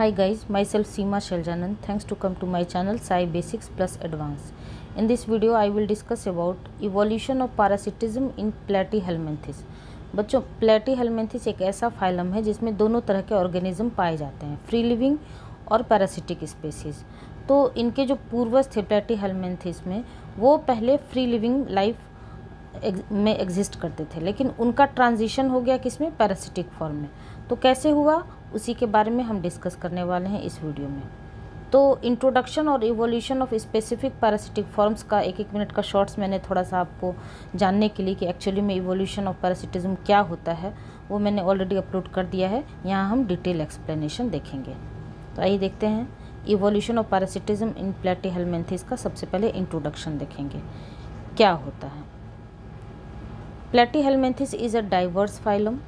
Hi guys, myself Seema Sheljanand. Thanks to come to my channel Sai Basics Plus Advanced. In this video, I will discuss about evolution of parasitism in Platyhelminthes. बच्चों platyhelminthes एक ऐसा phylum है जिसमें दोनों तरह के organism पाए जाते हैं फ्री लिविंग और पैरासिटिक स्पेसीज तो इनके जो पूर्वज थे प्लेटीहेलमेंथिस में वो पहले फ्री लिविंग लाइफ में एग्जिस्ट करते थे लेकिन उनका ट्रांजिशन हो गया किसमें पैरासिटिक फॉर्म में तो कैसे हुआ उसी के बारे में हम डिस्कस करने वाले हैं इस वीडियो में। तो इंट्रोडक्शन और evolution of specific parasitic forms का एक एक मिनट का शॉर्ट्स मैंने थोड़ा सा आपको जानने के लिए कि एक्चुअली में इवोल्यूशन ऑफ़ पैरासिटिज्म क्या होता है, वो मैंने ऑलरेडी अपलोड कर दिया है। यहाँ हम डिटेल एक्सप्लेनेशन देखेंगे। तो आइए देखते हैं। Evolution of parasitism in Platyhelminthes का सबसे पहले इंट्रोडक्शन देखेंगे। क्या होता है? Platyhelminthes is a diverse phylum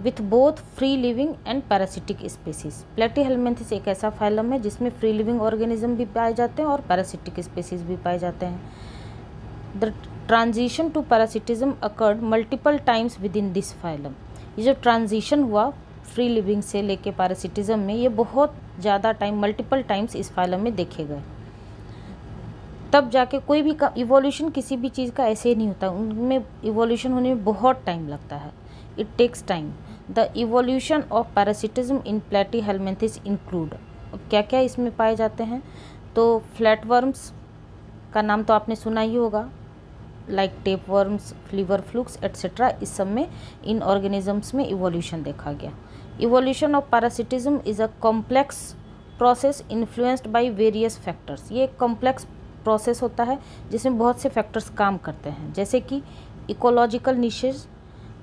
with both free living and parasitic species Platyhelminthes एक ऐसा फाइलम है जिसमें फ्री लिविंग ऑर्गेनिज्म भी पाए जाते हैं और पैरासिटिक स्पेसीज भी पाए जाते हैं। The transition to parasitism occurred multiple times within this phylum ये जो ट्रांजिशन हुआ फ्री लिविंग से लेके पैरासिटिज्म में, ये बहुत ज़्यादा टाइम मल्टीपल टाइम्स इस फाइलम में देखे गए। तब जाके कोई भी इवोल्यूशन किसी भी चीज़ का ऐसे ही नहीं होता। उनमें इवोल्यूशन होने में बहुत टाइम लगता है। It takes time the evolution of parasitism in Platyhelminthes include क्या क्या इसमें पाए जाते हैं? तो फ्लैटवर्म्स का नाम तो आपने सुना ही होगा like tapeworms liver flukes etcetera इस सब में इन ऑर्गेनिजम्स में इवोल्यूशन देखा गया। Evolution of parasitism is a complex process influenced by various factors ये एक कॉम्प्लेक्स प्रोसेस होता है, जिसमें बहुत से फैक्टर्स काम करते हैं। जैसे कि ecological niches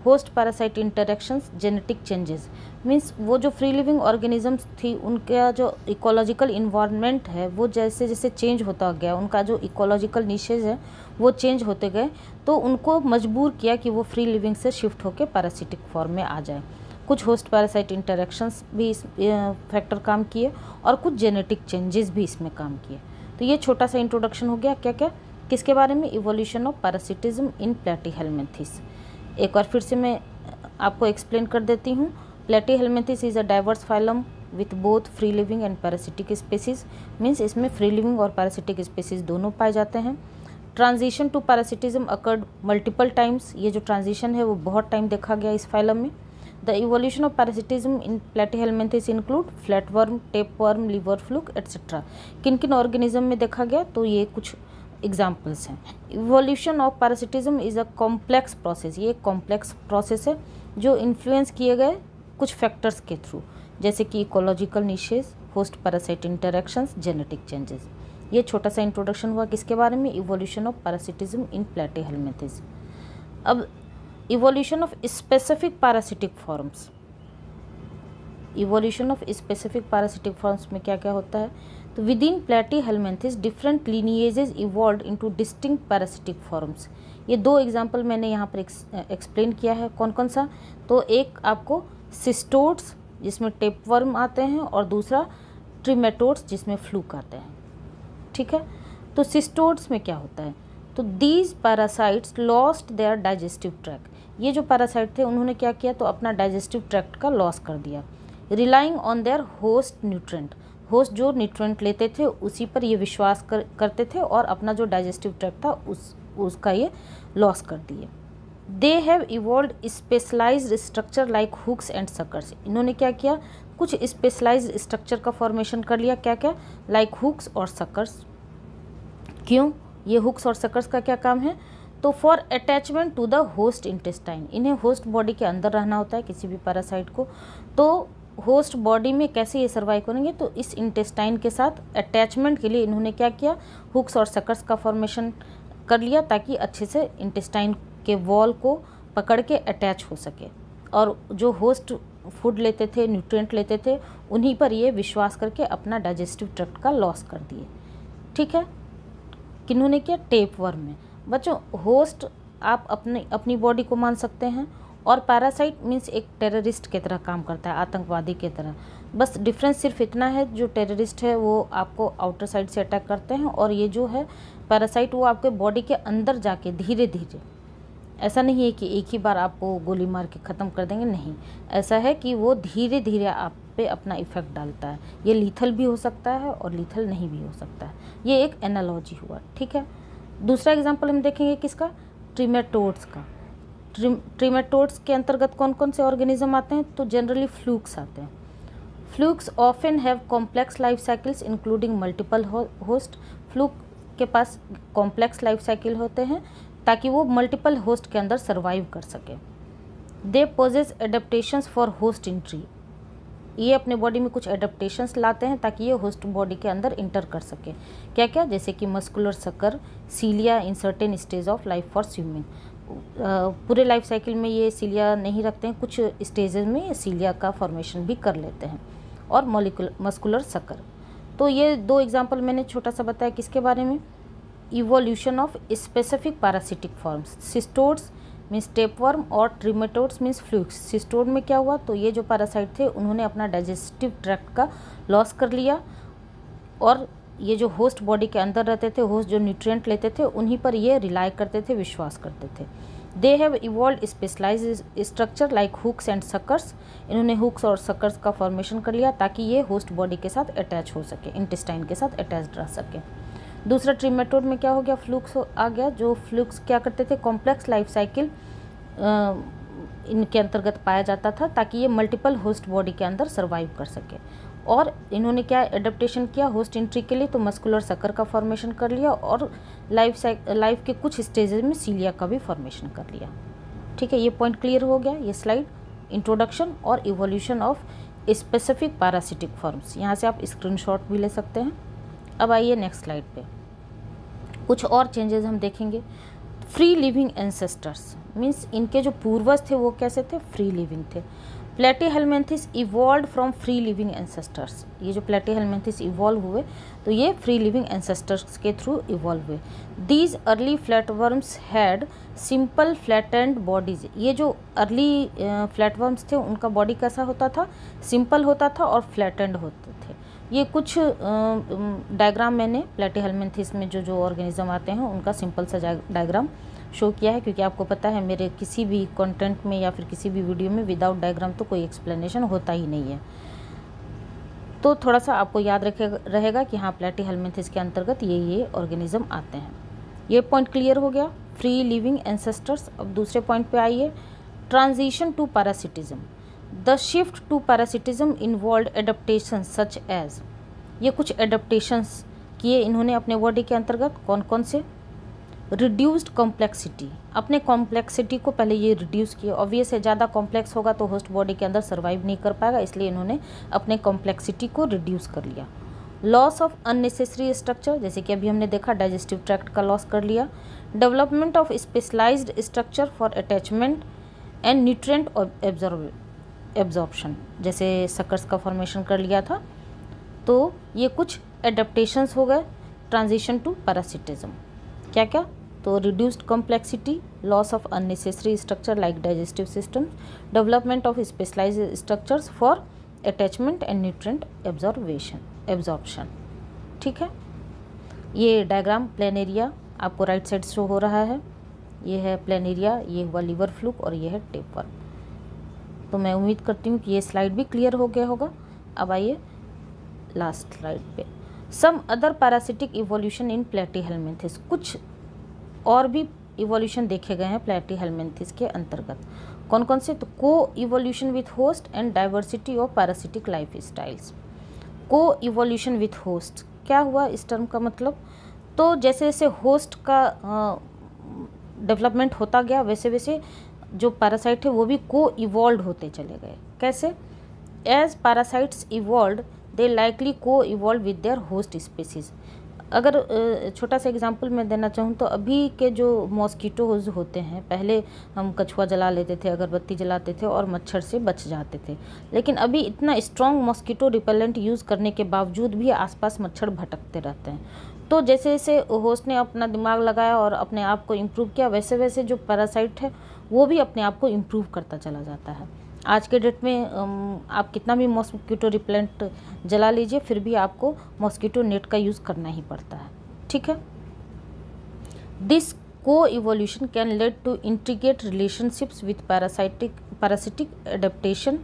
host parasite interactions, genetic changes. Means वो जो फ्री लिविंग ऑर्गेनिजम्स थी, उनका जो इकोलॉजिकल इन्वायरमेंट है, वो जैसे जैसे चेंज होता गया, उनका जो इकोलॉजिकल निशेज है, वो चेंज होते गए तो उनको मजबूर किया कि वो फ्री लिविंग से शिफ्ट होकर पैरासिटिक फॉर्म में आ जाए। कुछ होस्ट पैरासाइट इंटरेक्शंस भी इस फैक्टर काम किए और कुछ जेनेटिक चेंजेस भी इसमें काम किए। तो ये छोटा सा इंट्रोडक्शन हो गया। क्या क्या किसके बारे में? इवोल्यूशन ऑफ़ पैरासिटिज्म इन प्लेटी प्लेटीहेलमेंथिस एक बार फिर से मैं आपको एक्सप्लेन कर देती हूँ। Platyhelminthes is a diverse phylum with both free living and parasitic species means इसमें फ्री लिविंग और पैरासिटिक स्पेसीज दोनों पाए जाते हैं। Transition to parasitism occurred multiple times ये जो ट्रांजिशन है, वो बहुत टाइम देखा गया इस फाइलम में। The evolution of parasitism in Platyhelminthes include flatworm tapeworm liver fluke etcetera किन किन ऑर्गेनिज्म में देखा गया? तो ये कुछ एग्जाम्पल्स हैं। Evolution of parasitism is a complex process ये कॉम्प्लेक्स प्रोसेस है जो इन्फ्लुएंस किए गए कुछ फैक्टर्स के थ्रू जैसे कि ecological niches host parasite interactions genetic changes ये छोटा सा इंट्रोडक्शन हुआ किसके बारे में? Evolution of parasitism in Platyhelminthes अब evolution of specific parasitic forms evolution of specific parasitic forms में क्या क्या होता है? तो within Platyhelminthes different lineages evolve into distinct parasitic forms ये दो एग्ज़ाम्पल मैंने यहाँ पर एक्सप्लेन किया है कौन कौन सा। तो एक आपको सिस्टोड्स जिसमें टेपवर्म आते हैं, और दूसरा ट्रीमेटोड्स जिसमें फ्लूक आते हैं। ठीक है? तो सिस्टोड्स में क्या होता है? तो these parasites lost their digestive tract ये जो पैरासाइट थे, उन्होंने क्या किया? तो अपना डाइजेस्टिव ट्रैक्ट का लॉस कर दिया। Relying on their host nutrient host जो न्यूट्रेंट लेते थे, उसी पर ये विश्वास कर, करते थे और अपना जो डाइजेस्टिव ट्रैक्ट था, उस, उसका ये लॉस कर दिए। They have evolve specialize structure like hooks and suckers इन्होंने क्या किया? कुछ स्पेशलाइज स्ट्रक्चर का फॉर्मेशन कर लिया। क्या क्या लाइक हुक्स और सकर्स क्यों? ये हुक्स और सकर्स का क्या काम है? तो for attachment to the host intestine इन्हें होस्ट बॉडी के अंदर रहना होता है, किसी भी पैरासाइट को। तो होस्ट बॉडी में कैसे ये सर्वाइव करेंगे तो इस इंटेस्टाइन के साथ अटैचमेंट के लिए इन्होंने क्या किया? हुक्स और सकर्स का फॉर्मेशन कर लिया ताकि अच्छे से इंटेस्टाइन के वॉल को पकड़ के अटैच हो सके। और जो होस्ट फ़ूड लेते थे न्यूट्रिएंट लेते थे, उन्हीं पर ये विश्वास करके अपना डाइजेस्टिव ट्रैक्ट का लॉस कर दिए। ठीक है? किन्होंने किया? टेप वर्म में। बच्चों, होस्ट आप अपने, अपनी बॉडी को मान सकते हैं। और पैरासाइट मीन्स एक टेररिस्ट की तरह काम करता है, आतंकवादी की तरह। बस डिफरेंस सिर्फ़ इतना है, जो टेररिस्ट है, वो आपको आउटर साइड से अटैक करते हैं और ये जो है पैरासाइट वो आपके बॉडी के अंदर जाके धीरे धीरे। ऐसा नहीं है कि एक ही बार आपको गोली मार के ख़त्म कर देंगे, नहीं। ऐसा है कि वो धीरे धीरे आप पे अपना इफ़ेक्ट डालता है। ये लीथल भी हो सकता है और लीथल नहीं भी हो सकता है। ये एक एनालॉजी हुआ, ठीक है? दूसरा एग्ज़ाम्पल हम देखेंगे किसका? ट्रीमेटोड्स का। ट्रीमेटोड्स के अंतर्गत कौन कौन से ऑर्गेनिज्म आते हैं? तो जनरली फ्लूक्स आते हैं। Flukes often have complex life cycles including multiple host fluke के पास कॉम्प्लेक्स लाइफ साइकिल होते हैं, ताकि वो मल्टीपल होस्ट के अंदर सर्वाइव कर सके। They possess adaptations for host entry ये अपने बॉडी में कुछ एडेप्टेशंस लाते हैं, ताकि ये होस्ट बॉडी के अंदर इंटर कर सके। क्या क्या जैसे कि muscular sucker cilia in certain stage of life for swimming पूरे लाइफ साइकिल में ये सीलिया नहीं रखते हैं, कुछ स्टेजेस में सीलिया का फॉर्मेशन भी कर लेते हैं, और मोलिकुलर मस्कुलर सकर तो ये दो एग्ज़ाम्पल मैंने छोटा सा बताया किसके बारे में? Evolution of specific parasitic forms cestodes means tapeworm और ट्रीमेटोड्स मीन्स फ्लूक्स सिस्टोड में क्या हुआ? तो ये जो पैरासाइट थे, उन्होंने अपना डाइजेस्टिव ट्रैक्ट का लॉस कर लिया, और ये जो होस्ट बॉडी के अंदर रहते थे होस्ट जो न्यूट्रिएंट लेते थे, उन्हीं पर ये रिलाई करते थे, विश्वास करते थे। They have evolve specialise structure like hooks and suckers इन्होंने हुक्स और सकर्स का फॉर्मेशन कर लिया ताकि ये होस्ट बॉडी के साथ अटैच हो सके इंटेस्टाइन के साथ अटैच रह सके। दूसरा ट्रीमेटोड में क्या हो गया? फ्लूक्स आ गया, जो फ्लूक्स क्या करते थे? कॉम्प्लेक्स लाइफ साइकिल इनके अंतर्गत पाया जाता था ताकि ये मल्टीपल होस्ट बॉडी के अंदर सर्वाइव कर सके। और इन्होंने क्या एडेप्टेशन किया? होस्ट एंट्री के लिए तो मस्कुलर सकर का फॉर्मेशन कर लिया और लाइफ लाइफ के कुछ स्टेजेस में सीलिया का भी फॉर्मेशन कर लिया। ठीक है, ये पॉइंट क्लियर हो गया, ये स्लाइड इंट्रोडक्शन और evolution of specific parasitic forms यहाँ से आप स्क्रीनशॉट भी ले सकते हैं। अब आइए नेक्स्ट स्लाइड पे। कुछ और चेंजेस हम देखेंगे। फ्री लिविंग एंसेस्टर्स मीन्स इनके जो पूर्वज थे वो कैसे थे? फ्री लिविंग थे। Platyhelminthes evolve from free living ancestors ये जो प्लेटीहेलमेंथिस इवॉल्व हुए तो ये फ्री लिविंग एंसेस्टर्स के थ्रू इवॉल्व हुए। These early flatworms had simple flattened bodies ये जो अर्ली फ्लैटवर्म्स थे, उनका बॉडी कैसा होता था? सिंपल होता था और फ्लैटेंड होते थे। ये कुछ डायग्राम मैंने प्लेटीहेलमेंथिस में जो जो ऑर्गेनिज्म आते हैं, उनका सिंपल सा डायग्राम शो किया है, क्योंकि आपको पता है मेरे किसी भी कंटेंट में या फिर किसी भी वीडियो में विदाउट डायग्राम तो कोई एक्सप्लेनेशन होता ही नहीं है। तो थोड़ा सा आपको याद रखे, रहेगा कि हाँ प्लेटी हेलमेंथिस के अंतर्गत ये ये ऑर्गेनिज्म आते हैं। ये पॉइंट क्लियर हो गया। फ्री लिविंग एंसेस्टर्स अब दूसरे पॉइंट पे आइए। Transition to parasitism the shift to parasitism involve adaptation such as ये कुछ एडप्टेशंस किए इन्होंने अपने बॉडी के अंतर्गत कौन कौन से? रिड्यूस्ड कॉम्प्लेक्सिटी अपने कॉम्प्लेक्सिटी को पहले ये रिड्यूस किया। ऑब्वियस है, ज़्यादा कॉम्प्लेक्स होगा तो होस्ट बॉडी के अंदर सर्वाइव नहीं कर पाएगा, इसलिए इन्होंने अपने कॉम्प्लेक्सिटी को रिड्यूस कर लिया। लॉस ऑफ़ अननेसेसरी स्ट्रक्चर जैसे कि अभी हमने देखा डाइजेस्टिव ट्रैक्ट का लॉस कर लिया। Development of specialized structure for attachment and nutrient absorb absorption जैसे सकर्स का फॉर्मेशन कर लिया था। तो ये कुछ एडेप्टेशंस हो गए। ट्रांजिशन टू पैरासिटिज्म क्या क्या तो reduced complexity loss of unnecessary structure like digestive system development of specialize structures for attachment and nutrient absorvation absorption ठीक है? ये डायग्राम प्लेन एरिया आपको राइट साइड शो हो रहा है। ये है प्लेन एरिया ये हुआ लीवर फ्लूक और ये है टेपर तो मैं उम्मीद करती हूँ कि ये स्लाइड भी क्लियर हो गया होगा। अब आइए लास्ट स्लाइड पे। Some other parasitic evolution in Platyhelminthes कुछ और भी इवोल्यूशन देखे गए हैं प्लेटी हेलमेंथिस के अंतर्गत। कौन कौन से? तो coevolution with host and diversity of parasitic lifestyles coevolution with host क्या हुआ इस टर्म का मतलब? तो जैसे जैसे होस्ट का डेवलपमेंट होता गया वैसे वैसे जो पैरासाइट है वो भी को इवॉल्व होते चले गए। कैसे? As parasites evolve they likely coevolve with their host species अगर छोटा सा एग्जांपल मैं देना चाहूँ तो अभी के जो मॉस्किटोज होते हैं, पहले हम कछुआ जला लेते थे, अगरबत्ती जलाते थे और मच्छर से बच जाते थे। लेकिन अभी इतना स्ट्रॉन्ग मॉस्किटो रिपेलेंट यूज़ करने के बावजूद भी आसपास मच्छर भटकते रहते हैं। तो जैसे जैसे होस्ट ने अपना दिमाग लगाया और अपने आप को इम्प्रूव किया, वैसे वैसे जो पैरासाइट है, वो भी अपने आप को इम्प्रूव करता चला जाता है। आज के डेट में आप कितना भी मॉस्किटो रिप्लेंट जला लीजिए, फिर भी आपको मॉस्किटो नेट का यूज़ करना ही पड़ता है। ठीक है? This coevolution can lead to integrate relationships with parasitic parasitic adaptation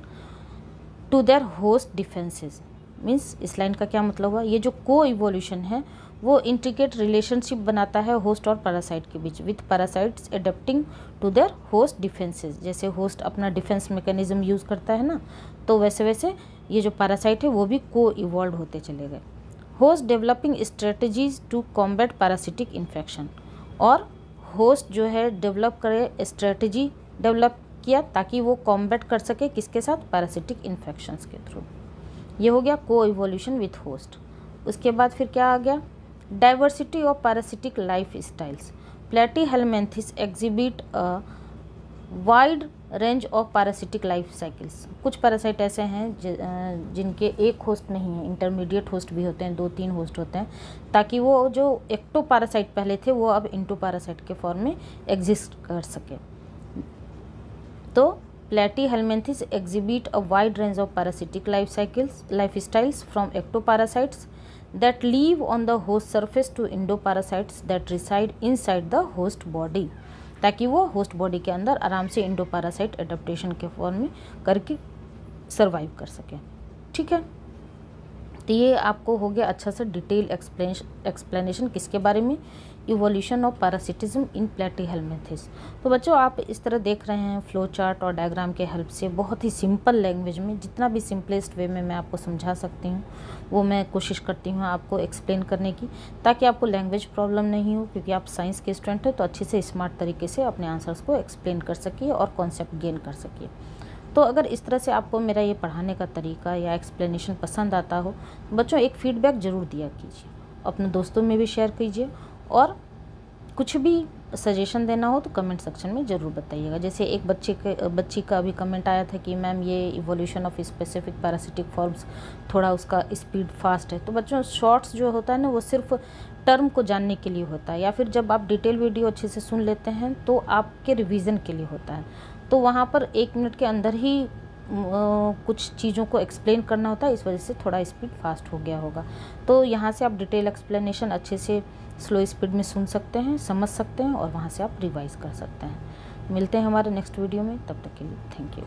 to their host defenses means इस लाइन का क्या मतलब हुआ? ये जो को इवोल्यूशन है वो इंटीग्रेट रिलेशनशिप बनाता है होस्ट और पैरासाइट के बीच with parasites adapting to their host defences जैसे होस्ट अपना डिफेंस मैकेनिज्म यूज़ करता है ना तो वैसे वैसे ये जो पैरासाइट है, वो भी को इवॉल्व होते चले गए। Host developing strategies to combat parasitic infection और होस्ट जो है डेवलप करे स्ट्रेटजी डेवलप किया ताकि वो कॉम्बैट कर सके किसके साथ? पैरासिटिक इन्फेक्शंस के थ्रू ये हो गया को इवोल्यूशन विथ होस्ट उसके बाद फिर क्या आ गया? Parasitic lifestyles Platyhelminthes exhibit a wide range of parasitic life cycles कुछ पैरासाइट ऐसे हैं जिनके एक होस्ट नहीं है इंटरमीडिएट होस्ट भी होते हैं दो तीन होस्ट होते हैं, ताकि वो जो एक्टो पैरासाइट पहले थे, वो अब इंटो पैरासाइट के फॉर्म में एग्जिस्ट कर सके। तो Platyhelminthes exhibit a wide range of parasitic life cycles lifestyles from ectoparasites that live on the host surface to endoparasites that reside inside the host body ताकि वो होस्ट बॉडी के अंदर आराम से इंडो पैरासाइट एडेप्टेशन के form में करके survive कर सकें ठीक है तो ये आपको हो गया अच्छा सा डिटेल एक्सप्लेनेशन किसके बारे में? इवोल्यूशन ऑफ़ पैरासिटिज्म इन प्लेटी हेलमेथिस तो बच्चों, आप इस तरह देख रहे हैं फ्लो चार्ट और डायग्राम के हेल्प से बहुत ही सिंपल लैंग्वेज में, जितना भी सिंपलेस्ट वे में मैं आपको समझा सकती हूँ, वो मैं कोशिश करती हूँ आपको एक्सप्लेन करने की, ताकि आपको लैंग्वेज प्रॉब्लम नहीं हो, क्योंकि आप साइंस के स्टूडेंट हैं तो अच्छे से स्मार्ट तरीके से अपने आंसर्स को एक्सप्लेन कर सकिए और कॉन्सेप्ट गेन कर सकिए। तो अगर इस तरह से आपको मेरा ये पढ़ाने का तरीका या एक्सप्लेनेशन पसंद आता हो, बच्चों, एक फीडबैक ज़रूर दिया कीजिए। अपने दोस्तों में भी शेयर कीजिए और कुछ भी सजेशन देना हो तो कमेंट सेक्शन में ज़रूर बताइएगा। जैसे एक बच्चे के, बच्ची का अभी कमेंट आया था कि मैम ये evolution of specific parasitic forms थोड़ा उसका स्पीड फास्ट है। तो बच्चों शॉर्ट्स जो होता है ना, वो सिर्फ़ टर्म को जानने के लिए होता है या फिर जब आप डिटेल वीडियो अच्छे से सुन लेते हैं तो आपके रिवीजन के लिए होता है। तो वहाँ पर एक मिनट के अंदर ही कुछ चीज़ों को एक्सप्लेन करना होता है, इस वजह से थोड़ा स्पीड फास्ट हो गया होगा। तो यहाँ से आप डिटेल एक्सप्लेनेशन अच्छे से स्लो स्पीड में सुन सकते हैं, समझ सकते हैं और वहाँ से आप रिवाइज कर सकते हैं। मिलते हैं हमारे नेक्स्ट वीडियो में, तब तक के लिए थैंक यू